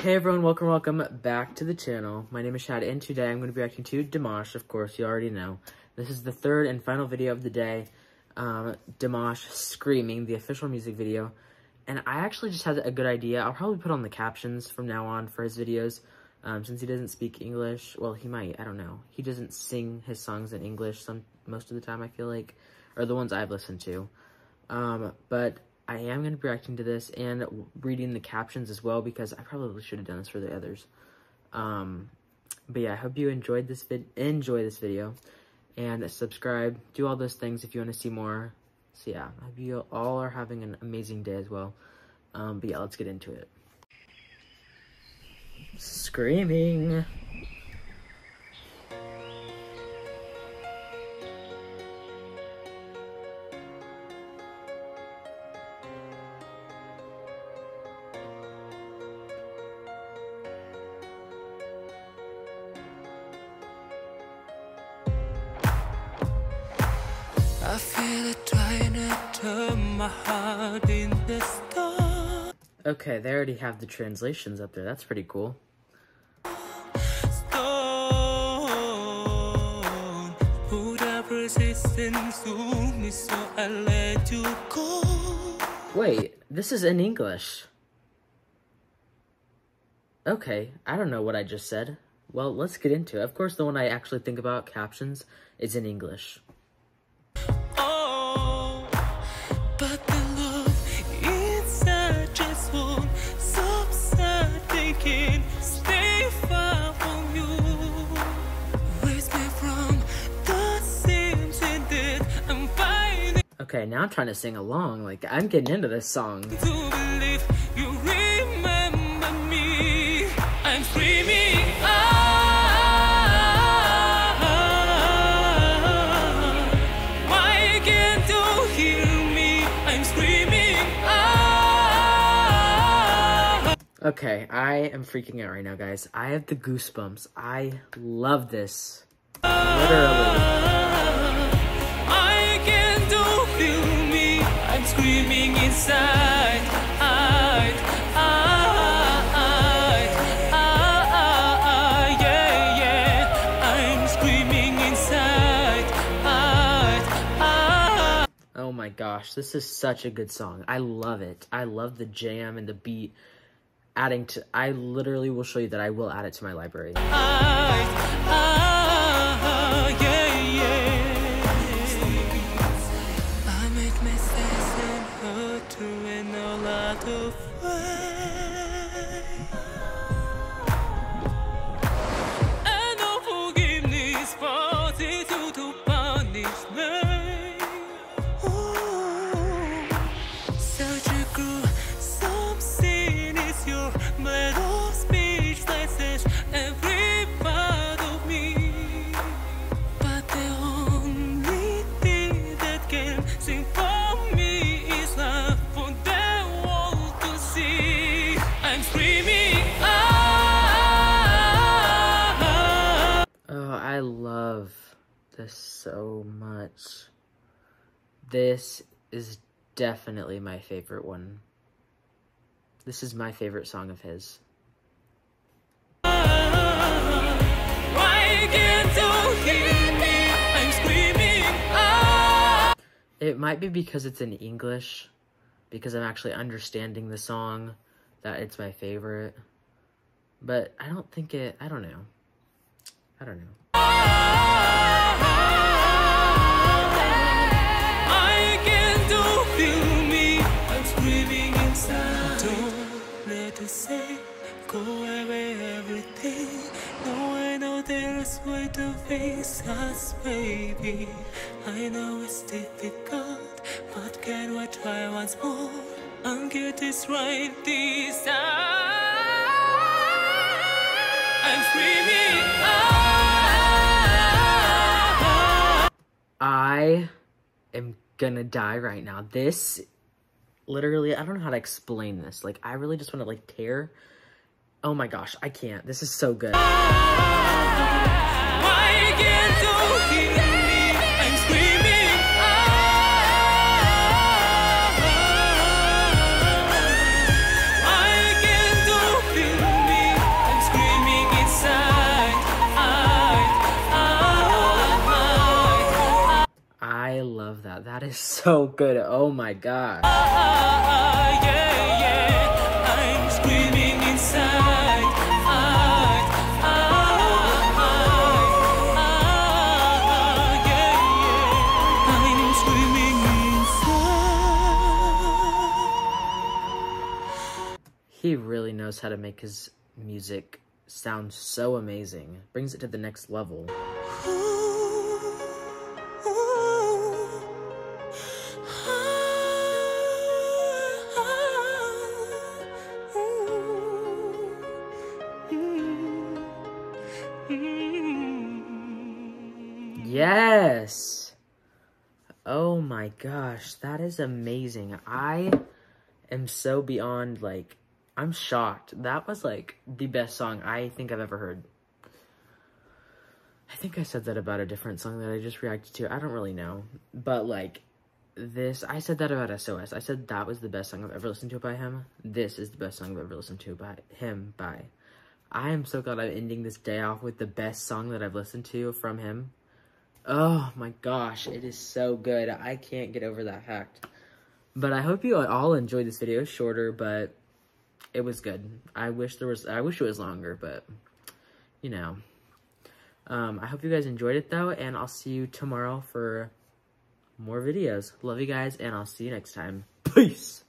Hey everyone, welcome, welcome back to the channel. My name is Chad, and today I'm going to be reacting to Dimash, of course, you already know. This is the third and final video of the day, um, Dimash Screaming, the official music video. And I actually just had a good idea. I'll probably put on the captions from now on for his videos, um, since he doesn't speak English. Well, he might, I don't know. He doesn't sing his songs in English some most of the time, I feel like, or the ones I've listened to. Um, but I am going to be reacting to this and reading the captions as well because I probably should have done this for the others. Um, but yeah, I hope you enjoyed this vid enjoy this video and subscribe, do all those things if you want to see more. So yeah, I hope you all are having an amazing day as well. Um, but yeah, let's get into it. Screaming. I feel it trying to turn my heart in the storm. Okay, they already have the translations up there. That's pretty cool. Stone. Put up resistance to me, so I let you go. Wait, this is in English. Okay, I don't know what I just said. Well, let's get into it. Of course, the one I actually think about captions is in English. Okay, now I'm trying to sing along. Like, I'm getting into this song. to believe you remember me. I'm screaming out. Why can't you hear me? I'm screaming out. Okay, I am freaking out right now, guys. I have the goosebumps. I love this. Literally. Screaming inside. I, I, I, I, yeah, yeah. I'm screaming inside. I, I. Oh my gosh, this is such a good song. I love it. I love the jam and the beat. Adding to, I literally will show you that I will add it to my library. I, I, yeah, yeah. A lot this so much. This is definitely my favorite one. This is my favorite song of his. It might be because it's in English, because I'm actually understanding the song, that it's my favorite. But I don't think it, I don't know. I don't know. I know it's difficult, but can we try once more and get this right this time? I'm screaming out. I am gonna die right now. This, literally, I don't know how to explain this. Like, I really just want to, like, tear. Oh my gosh, I can't. This is so good. Ah! That that is so good. Oh my god. Ah, ah, ah, ah yeah, yeah. I'm screaming inside. Yeah, yeah. I'm screaming inside. He really knows how to make his music sound so amazing. Brings it to the next level. Yes! Oh my gosh, that is amazing. I am so beyond, like, I'm shocked. That was, like, the best song I think I've ever heard. I think I said that about a different song that I just reacted to. I don't really know. But, like, this, I said that about SOS. I said that was the best song I've ever listened to by him. This is the best song I've ever listened to by him by. I am so glad I'm ending this day off with the best song that I've listened to from him. Oh my gosh, it is so good. I can't get over that fact. But I hope you all enjoyed this video. Shorter, but it was good. I wish there was, I wish it was longer, but you know. Um, I hope you guys enjoyed it though, and I'll see you tomorrow for more videos. Love you guys, and I'll see you next time. Peace!